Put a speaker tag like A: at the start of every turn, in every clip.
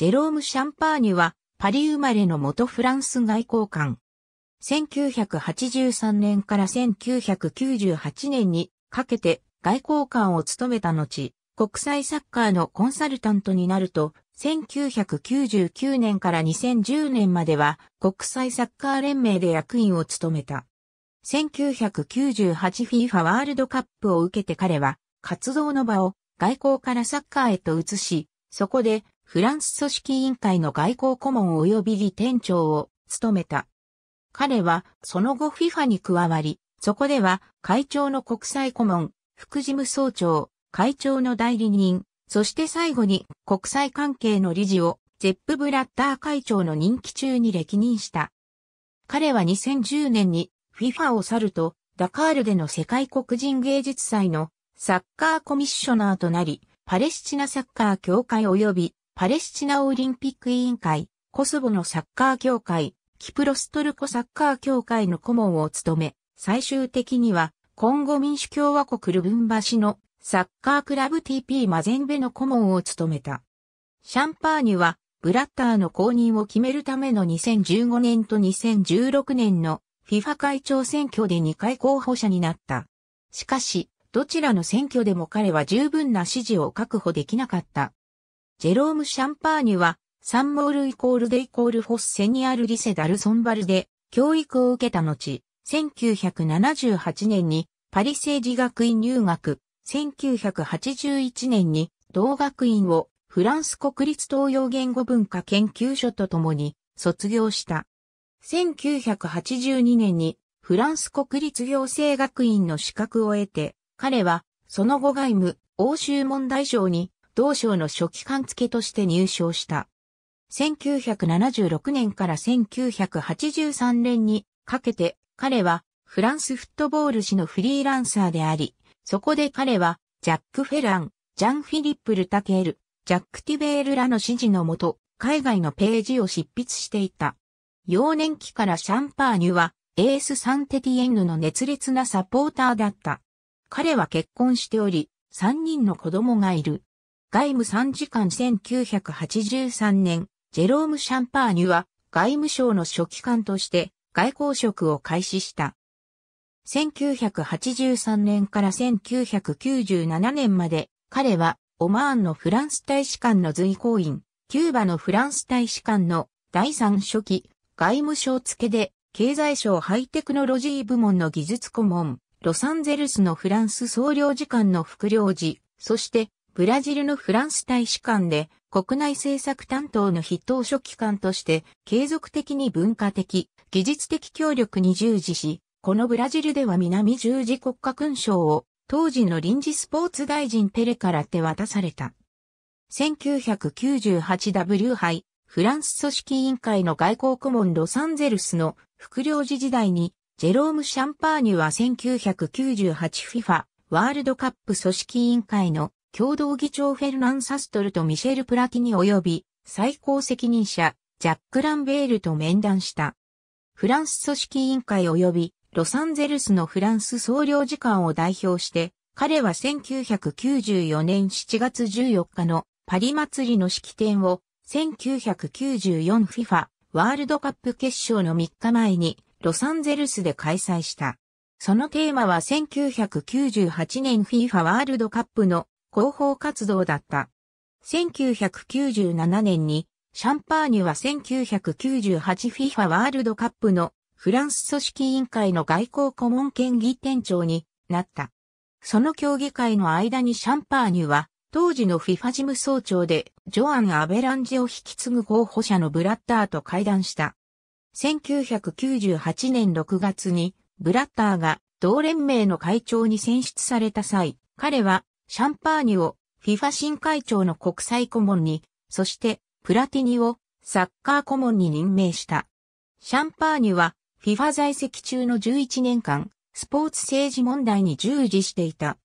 A: ジェローム・シャンパーニュは、パリ生まれの元フランス外交官。1983年から1998年にかけて外交官を務めた後、国際サッカーのコンサルタントになると、1999年から2010年までは国際サッカー連盟で役員を務めた。1998FIFA ワールドカップを受けて彼は活動の場を外交からサッカーへと移し、そこでフランス組織委員会の外交顧問及び理店長を務めた。彼はその後 FIFA に加わり、そこでは会長の国際顧問、副事務総長、会長の代理人、そして最後に国際関係の理事をゼップ・ブラッター会長の任期中に歴任した。彼は2010年に FIFA を去ると、ダカールでの世界黒人芸術祭のサッカーコミッショナーとなり、パレスチナサッカー協会及びパレスチナオリンピック委員会、コスボのサッカー協会、キプロストルコサッカー協会の顧問を務め、最終的には、コンゴ民主共和国ルブンバシのサッカークラブ TP マゼンベの顧問を務めた。シャンパーニュは、ブラッターの公認を決めるための2015年と2016年の FIFA 会長選挙で2回候補者になった。しかし、どちらの選挙でも彼は十分な支持を確保できなかった。ジェローム・シャンパーニュは、サンモールイコールデイコールフォッセニアルリセダルソンバルで教育を受けた後、1978年にパリ政治学院入学、1981年に同学院をフランス国立東洋言語文化研究所とともに卒業した。1982年にフランス国立行政学院の資格を得て、彼はその後外務、欧州問題省に同省の初期官付として入省した。1976年から1983年にかけて彼はフランスフットボール誌のフリーランサーであり、そこで彼はジャック・フェラン、ジャン・フィリップ・ルタケール、ジャック・ティベールらの指示のもと、海外のページを執筆していた。幼年期からシャンパーニュはエース・サンテティエンヌの熱烈なサポーターだった。彼は結婚しており、3人の子供がいる。外務参事官1983年、ジェローム・シャンパーニュは外務省の書記官として外交職を開始した。1983年から1997年まで彼はオマーンのフランス大使館の随行員、キューバのフランス大使館の第三書記、外務省付けで、経済省ハイテクノロジー部門の技術顧問、ロサンゼルスのフランス総領事館の副領事、そしてブラジルのフランス大使館で国内政策担当の筆頭書記官として継続的に文化的、技術的協力に従事し、このブラジルでは南十字国家勲章を当時の臨時スポーツ大臣ペレから手渡された。1998W 杯フランス組織委員会の外交顧問ロサンゼルスの副領事時代に、ジェローム・シャンパーニュは 1998FIFA ワールドカップ組織委員会の共同議長フェルナン・サストルとミシェル・プラティニ及び最高責任者ジャック・ランベールと面談した。フランス組織委員会及びロサンゼルスのフランス総領事館を代表して、彼は1994年7月14日のパリ祭りの式典を 1994FIFA ワールドカップ決勝の3日前にロサンゼルスで開催した。そのテーマは1998年 FIFA ワールドカップの広報活動だった。1997年にシャンパーニュは 1998FIFA ワールドカップのフランス組織委員会の外交顧問兼議店長になった。その協議会の間にシャンパーニュは当時の FIFA 事務総長で、ジョアン・アベランジを引き継ぐ候補者のブラッターと会談した。1998年6月に、ブラッターが同連盟の会長に選出された際、彼はシャンパーニュを FIFA 新会長の国際顧問に、そしてプラティニをサッカー顧問に任命した。シャンパーニュは FIFA 在籍中の11年間、スポーツ政治問題に従事していた。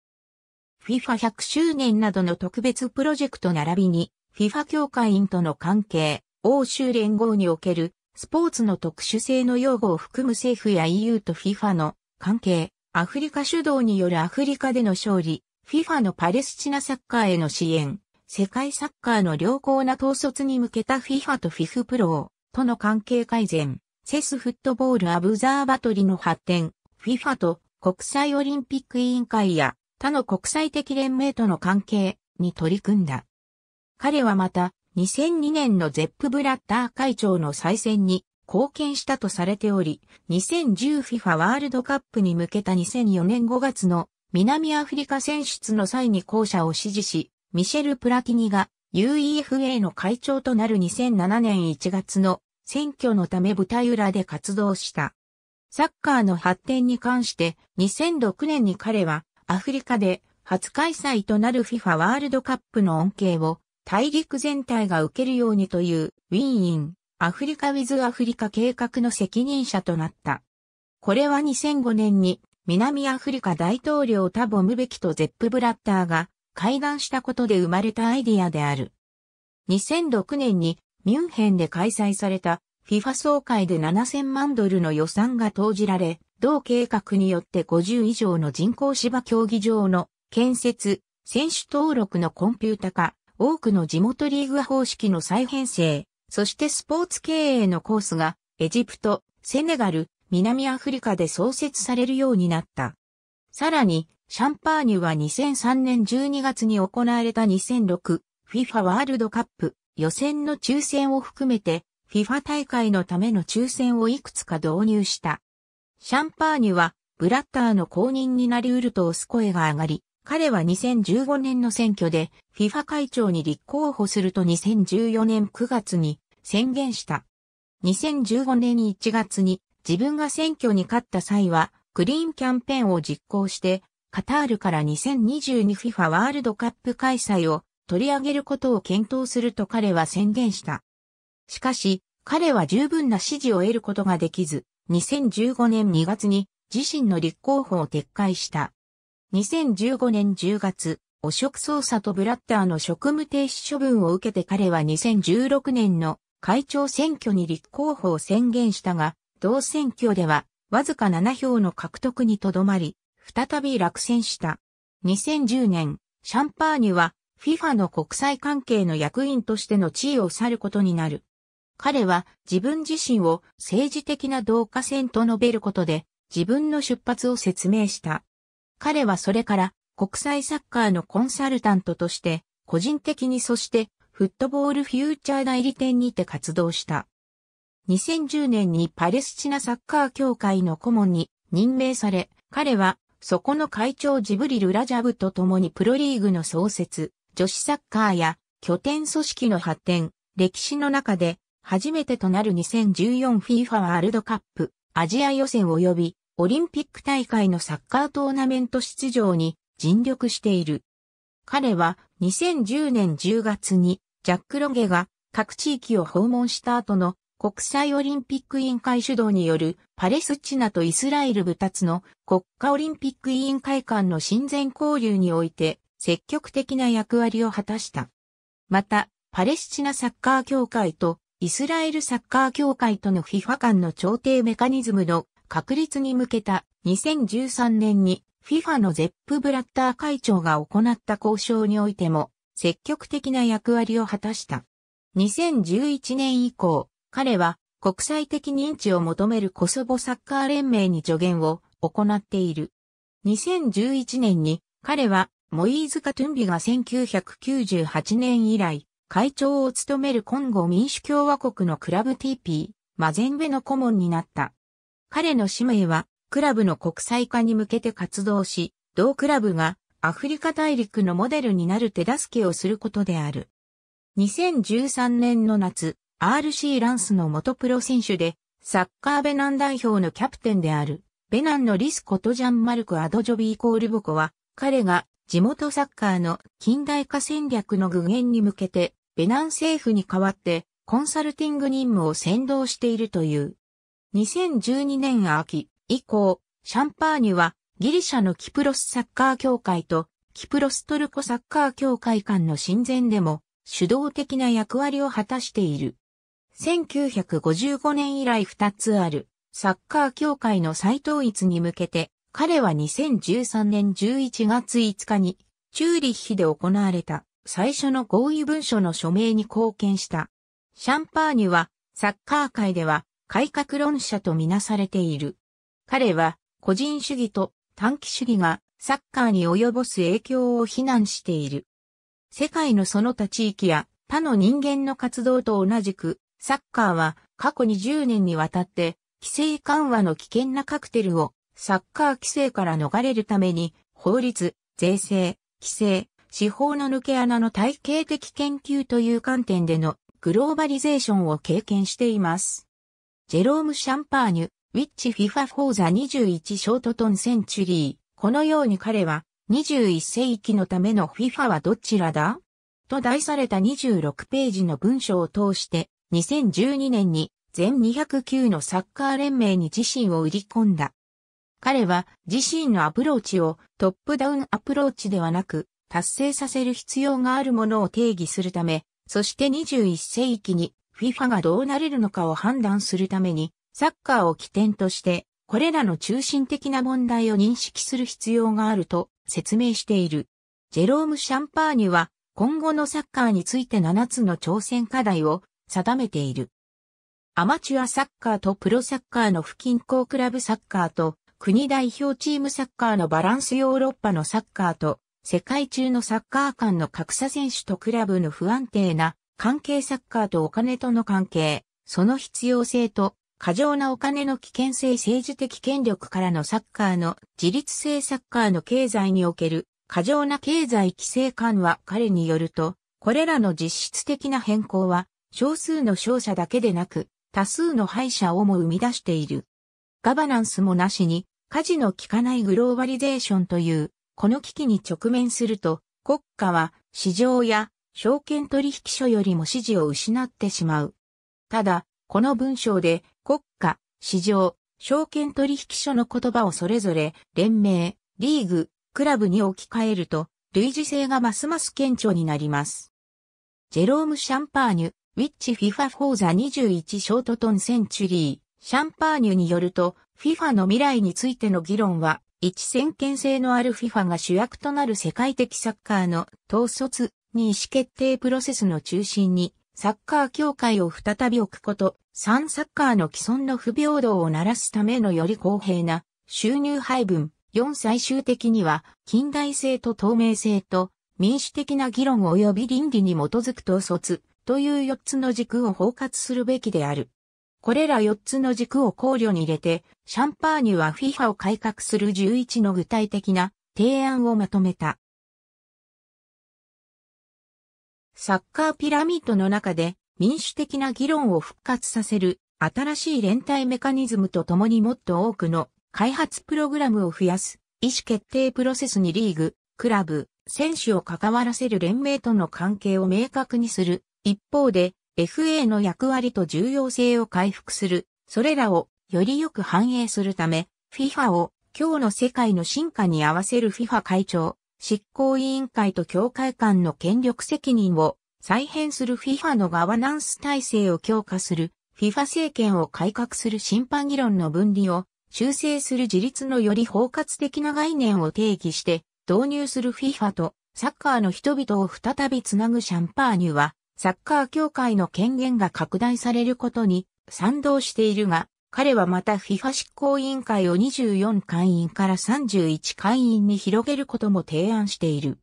A: FIFA100 周年などの特別プロジェクト並びに、FIFA 協会員との関係、欧州連合におけるスポーツの特殊性の用語を含む政府や EU と FIFA の関係、アフリカ主導によるアフリカでの勝利、FIFA のパレスチナサッカーへの支援、世界サッカーの良好な統率に向けた FIFA と FIF プロとの関係改善、セスフットボールアブザーバトリの発展、FIFA と国際オリンピック委員会や他の国際的連盟との関係に取り組んだ。彼はまた2002年のゼップ・ブラッター会長の再選に貢献したとされており、2010FIFA ワールドカップに向けた2004年5月の南アフリカ選出の際に校舎を支持し、ミシェル・プラティニが UEFA の会長となる2007年1月の選挙のため舞台裏で活動した。サッカーの発展に関して2006年に彼はアフリカで初開催となる FIFA ワールドカップの恩恵を大陸全体が受けるようにというウィンイン、アフリカウィズアフリカ計画の責任者となった。これは2005年に南アフリカ大統領タボムベキとゼップ・ブラッターが会談したことで生まれたアイディアである。2006年にミュンヘンで開催された FIFA 総会で7000万ドルの予算が投じられ、同計画によって50以上の人工芝競技場の建設、選手登録のコンピュータ化、多くの地元リーグ方式の再編成、そしてスポーツ経営のコースがエジプト、セネガル、南アフリカで創設されるようになった。さらに、シャンパーニュは2003年12月に行われた 2006FIFA ワールドカップ予選の抽選を含めて FIFA 大会のための抽選をいくつか導入した。シャンパーニュはブラッターの公認になり得ると押す声が上がり、彼は2015年の選挙で FIFA 会長に立候補すると2014年9月に宣言した。2015年1月に自分が選挙に勝った際はグリーンキャンペーンを実行してカタールから 2022FIFA ワールドカップ開催を取り上げることを検討すると彼は宣言した。しかし、彼は十分な支持を得ることができず、2015年2月に自身の立候補を撤回した。2015年10月、汚職捜査とブラッターの職務停止処分を受けて彼は2016年の会長選挙に立候補を宣言したが、同選挙ではわずか7票の獲得にとどまり、再び落選した。2010年、シャンパーニュは FIFA の国際関係の役員としての地位を去ることになる。彼は自分自身を政治的な同化線と述べることで自分の出発を説明した。彼はそれから国際サッカーのコンサルタントとして個人的にそしてフットボールフューチャー代理店にて活動した。2010年にパレスチナサッカー協会の顧問に任命され、彼はそこの会長ジブリル・ラジャブと共にプロリーグの創設、女子サッカーや拠点組織の発展、歴史の中で初めてとなる 2014FIFA ワールドカップアジア予選及びオリンピック大会のサッカートーナメント出場に尽力している。彼は2010年10月にジャック・ロゲが各地域を訪問した後の国際オリンピック委員会主導によるパレスチナとイスラエル部つの国家オリンピック委員会間の親善交流において積極的な役割を果たした。また、パレスチナサッカー協会とイスラエルサッカー協会との FIFA 間の調停メカニズムの確立に向けた2013年に FIFA のゼップ・ブラッター会長が行った交渉においても積極的な役割を果たした。2011年以降、彼は国際的認知を求めるコソボサッカー連盟に助言を行っている。2011年に彼はモイーズ・カトゥンビが1998年以来会長を務めるコンゴ民主共和国のクラブ TP マゼンベの顧問になった。彼の使命は、クラブの国際化に向けて活動し、同クラブがアフリカ大陸のモデルになる手助けをすることである。2013年の夏、RC ランスの元プロ選手で、サッカーベナン代表のキャプテンである、ベナンのリスコトジャンマルク・アドジョビーコールボコは、彼が地元サッカーの近代化戦略の具現に向けて、ベナン政府に代わってコンサルティング任務を先導しているという。2012年秋以降、シャンパーニュはギリシャのキプロスサッカー協会とキプロストルコサッカー協会間の親善でも主導的な役割を果たしている。1955年以来2つあるサッカー協会の再統一に向けて彼は2013年11月5日にチューリッヒで行われた最初の合意文書の署名に貢献した。シャンパーニュはサッカー界では改革論者とみなされている。彼は個人主義と短期主義がサッカーに及ぼす影響を非難している。世界のその他地域や他の人間の活動と同じく、サッカーは過去20年にわたって規制緩和の危険なカクテルをサッカー規制から逃れるために法律、税制、規制、司法の抜け穴の体系的研究という観点でのグローバリゼーションを経験しています。ジェローム・シャンパーニュ、 Which FIFA for the 21st Century。このように彼は21世紀のための FIFA はどちらだ？と題された26ページの文章を通して2012年に全209のサッカー連盟に自身を売り込んだ。彼は自身のアプローチをトップダウンアプローチではなく達成させる必要があるものを定義するため、そして21世紀に FIFA がどうなれるのかを判断するためにサッカーを起点としてこれらの中心的な問題を認識する必要があると説明している。ジェローム・シャンパーニュは今後のサッカーについて7つの挑戦課題を定めている。アマチュアサッカーとプロサッカーの不均衡クラブサッカーと国代表チームサッカーのバランスヨーロッパのサッカーと世界中のサッカー間の格差選手とクラブの不安定な関係サッカーとお金との関係、その必要性と過剰なお金の危険性政治的権力からのサッカーの自立性サッカーの経済における過剰な経済規制緩和彼によると、これらの実質的な変更は少数の勝者だけでなく多数の敗者をも生み出している。ガバナンスもなしに、舵の効かないグローバリゼーションという、この危機に直面すると、国家は市場や証券取引所よりも支持を失ってしまう。ただ、この文章で国家、市場、証券取引所の言葉をそれぞれ連盟、リーグ、クラブに置き換えると類似性がますます顕著になります。ジェローム・シャンパーニュ、 Which FIFA for the 21st Century、シャンパーニュによると、FIFA の未来についての議論は、一先見性のある FIFA が主役となる世界的サッカーの統率に意思決定プロセスの中心にサッカー協会を再び置くこと、3サッカーの既存の不平等を均すためのより公平な収入配分、4最終的には近代性と透明性と民主的な議論及び倫理に基づく統率。という4つの軸を包括するべきである。これら4つの軸を考慮に入れて、シャンパーニュは FIFA を改革する11の具体的な提案をまとめた。サッカーピラミッドの中で民主的な議論を復活させる新しい連帯メカニズムとともにもっと多くの開発プログラムを増やす意思決定プロセスにリーグ、クラブ、選手を関わらせる連盟との関係を明確にする。一方で FA の役割と重要性を回復する。それらをよりよく反映するため FIFA を今日の世界の進化に合わせる FIFA 会長、執行委員会と協会間の権力責任を再編する FIFA のガバナンス体制を強化する FIFA 政権を改革する審判議論の分離を修正する自立のより包括的な概念を定義して導入する FIFA とサッカーの人々を再びつなぐシャンパーニュはサッカー協会の権限が拡大されることに賛同しているが彼はまた FIFA 執行委員会を24会員から31会員に広げることも提案している。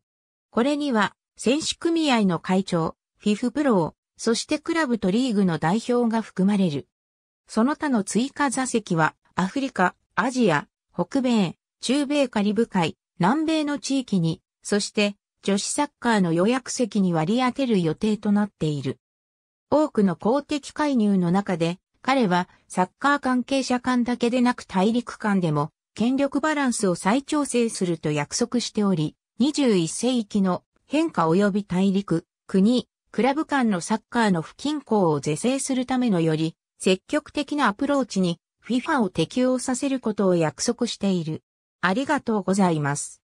A: これには、選手組合の会長、FIFA プロー、そしてクラブとリーグの代表が含まれる。その他の追加座席は、アフリカ、アジア、北米、中米カリブ海、南米の地域に、そして女子サッカーの予約席に割り当てる予定となっている。多くの公的介入の中で、彼はサッカー関係者間だけでなく大陸間でも権力バランスを再調整すると約束しており、21世紀の変化及び大陸、国、クラブ間のサッカーの不均衡を是正するためのより積極的なアプローチに FIFA を適用させることを約束している。ありがとうございます。